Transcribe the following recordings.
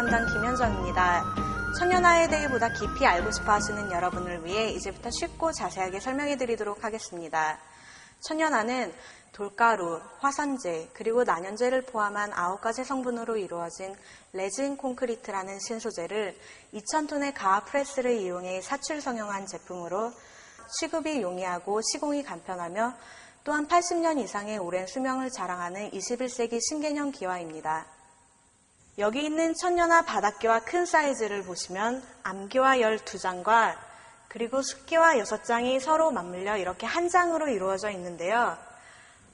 담당 김현정입니다. 천연화에 대해 보다 깊이 알고 싶어 하시는 여러분을 위해 이제부터 쉽고 자세하게 설명해 드리도록 하겠습니다. 천연화는 돌가루, 화산재, 그리고 난연재를 포함한 9가지 성분으로 이루어진 레진 콘크리트라는 신소재를 2000톤의 가압 프레스를 이용해 사출 성형한 제품으로 취급이 용이하고 시공이 간편하며 또한 80년 이상의 오랜 수명을 자랑하는 21세기 신개념 기와입니다. 여기 있는 천년화 바닥기와 큰 사이즈를 보시면 암기와 12장과 그리고 숫기와 6장이 서로 맞물려 이렇게 한 장으로 이루어져 있는데요.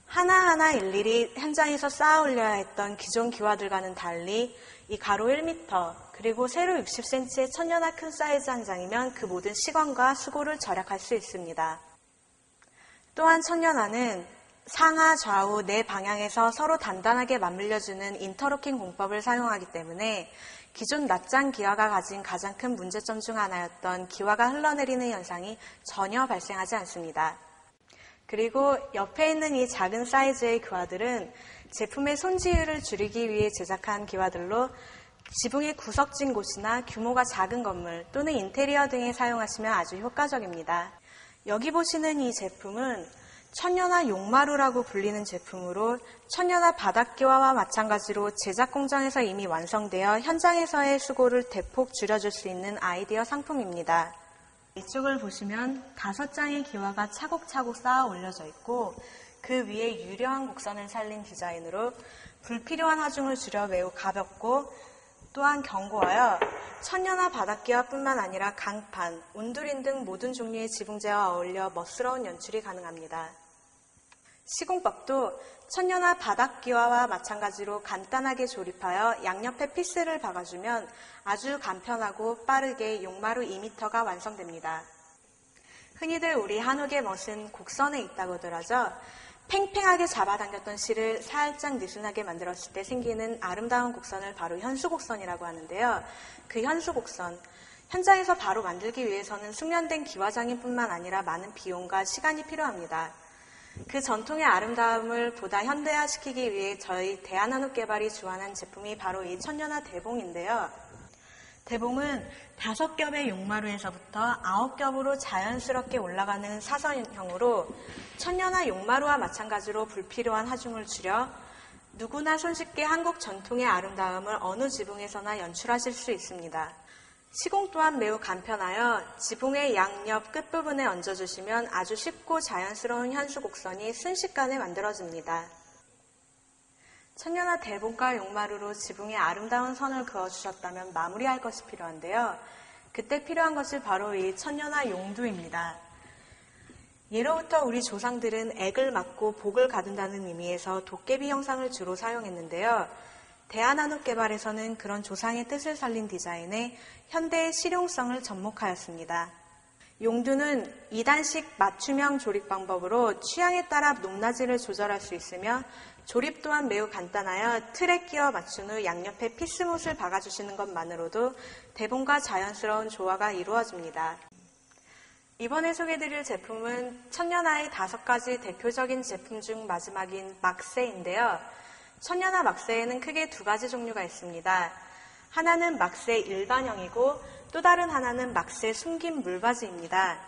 하나하나 일일이 현장에서 쌓아 올려야 했던 기존 기와들과는 달리 이 가로 1m 그리고 세로 60cm의 천년화 큰 사이즈 한 장이면 그 모든 시간과 수고를 절약할 수 있습니다. 또한 천년화는 상하 좌우 네 방향에서 서로 단단하게 맞물려주는 인터로킹 공법을 사용하기 때문에 기존 낱장 기와가 가진 가장 큰 문제점 중 하나였던 기와가 흘러내리는 현상이 전혀 발생하지 않습니다. 그리고 옆에 있는 이 작은 사이즈의 기와들은 제품의 손지율을 줄이기 위해 제작한 기와들로 지붕의 구석진 곳이나 규모가 작은 건물 또는 인테리어 등에 사용하시면 아주 효과적입니다. 여기 보시는 이 제품은 천연화 용마루라고 불리는 제품으로 천연화 바닥기와와 마찬가지로 제작 공장에서 이미 완성되어 현장에서의 수고를 대폭 줄여줄 수 있는 아이디어 상품입니다. 이쪽을 보시면 다섯 장의 기와가 차곡차곡 쌓아 올려져 있고 그 위에 유려한 곡선을 살린 디자인으로 불필요한 하중을 줄여 매우 가볍고 또한 견고하여 천연화 바닥기와뿐만 아니라 강판, 온두린 등 모든 종류의 지붕재와 어울려 멋스러운 연출이 가능합니다. 시공법도 천연화 바닥기와와 마찬가지로 간단하게 조립하여 양옆에 피스를 박아주면 아주 간편하고 빠르게 용마루 2m가 완성됩니다. 흔히들 우리 한옥의 멋은 곡선에 있다고 들어죠. 팽팽하게 잡아당겼던 실을 살짝 느슨하게 만들었을 때 생기는 아름다운 곡선을 바로 현수곡선이라고 하는데요. 그 현수곡선, 현장에서 바로 만들기 위해서는 숙련된 기와장인뿐만 아니라 많은 비용과 시간이 필요합니다. 그 전통의 아름다움을 보다 현대화시키기 위해 저희 대한한옥개발이 주관한 제품이 바로 이 천년화 대봉인데요. 대봉은 다섯 겹의 용마루에서부터 아홉 겹으로 자연스럽게 올라가는 사선형으로 천년화 용마루와 마찬가지로 불필요한 하중을 줄여 누구나 손쉽게 한국 전통의 아름다움을 어느 지붕에서나 연출하실 수 있습니다. 시공 또한 매우 간편하여 지붕의 양옆 끝부분에 얹어주시면 아주 쉽고 자연스러운 현수 곡선이 순식간에 만들어집니다. 천년화 대봉과 용마루로 지붕에 아름다운 선을 그어주셨다면 마무리할 것이 필요한데요. 그때 필요한 것이 바로 이 천년화 용두입니다. 예로부터 우리 조상들은 액을 맞고 복을 가둔다는 의미에서 도깨비 형상을 주로 사용했는데요. 대한한옥 개발에서는 그런 조상의 뜻을 살린 디자인에 현대의 실용성을 접목하였습니다. 용두는 2단식 맞춤형 조립 방법으로 취향에 따라 높낮이를 조절할 수 있으며 조립 또한 매우 간단하여 틀에 끼워 맞춘 후 양옆에 피스못을 박아주시는 것만으로도 대본과 자연스러운 조화가 이루어집니다. 이번에 소개드릴 제품은 천년화의 다섯 가지 대표적인 제품 중 마지막인 막세인데요. 천년화 막세에는 크게 두 가지 종류가 있습니다. 하나는 막세 일반형이고 또 다른 하나는 막세 숨긴 물바지입니다.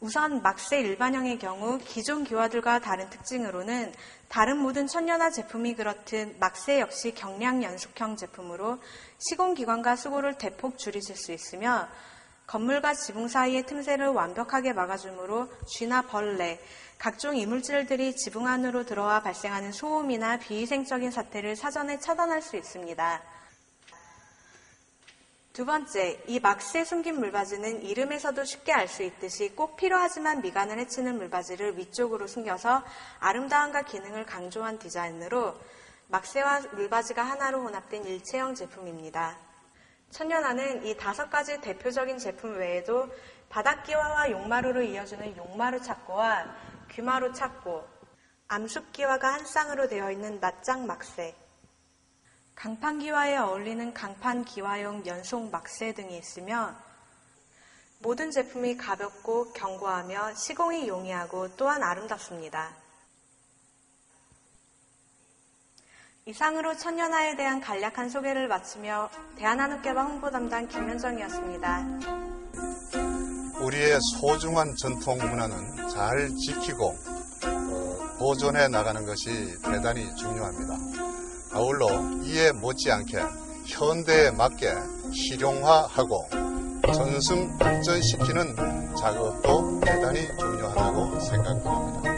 우선 막세 일반형의 경우 기존 기와들과 다른 특징으로는 다른 모든 천년화 제품이 그렇듯 막세 역시 경량 연속형 제품으로 시공기관과 수고를 대폭 줄이실 수 있으며 건물과 지붕 사이의 틈새를 완벽하게 막아주므로 쥐나 벌레, 각종 이물질들이 지붕 안으로 들어와 발생하는 소음이나 비위생적인 사태를 사전에 차단할 수 있습니다. 두 번째, 이 막스에 숨긴 물바지는 이름에서도 쉽게 알 수 있듯이 꼭 필요하지만 미간을 해치는 물바지를 위쪽으로 숨겨서 아름다움과 기능을 강조한 디자인으로 막세와 물바지가 하나로 혼합된 일체형 제품입니다. 천년화는 이 다섯 가지 대표적인 제품 외에도 바닥기와와 용마루를 이어주는 용마루 착고와 귀마루 착고, 암숙기와가 한 쌍으로 되어 있는 낱장 막세, 강판기와에 어울리는 강판기와용 연속 막세 등이 있으며 모든 제품이 가볍고 견고하며 시공이 용이하고 또한 아름답습니다. 이상으로 천년화에 대한 간략한 소개를 마치며 대한한옥개발 홍보 담당 김현정이었습니다. 우리의 소중한 전통 문화는 잘 지키고 어, 보존해 나가는 것이 대단히 중요합니다. 아울러 이에 못지않게 현대에 맞게 실용화하고 전승 발전시키는 작업도 대단히 중요하다고 생각합니다.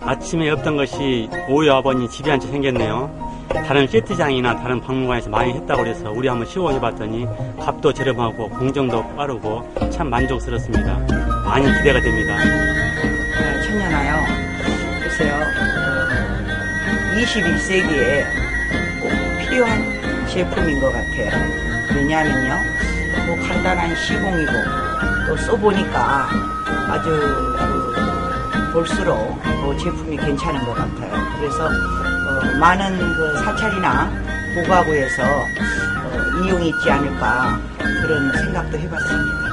아침에 없던 것이 오후 아버님 집에 한채 생겼네요. 다른 시트장이나 다른 박물관에서 많이 했다고 그래서 우리 한번 시공해봤더니 값도 저렴하고 공정도 빠르고 참 만족스럽습니다. 많이 기대가 됩니다. 아, 천년아요. 글쎄요, 어, 21세기에 꼭 필요한 제품인 것 같아요. 왜냐하면요, 뭐 간단한 시공이고 또 써보니까 아주 그, 볼수록 뭐 제품이 괜찮은 것 같아요. 그래서 어, 많은 그 사찰이나 보가구에서 어, 이용이 있지 않을까 그런 생각도 해봤습니다.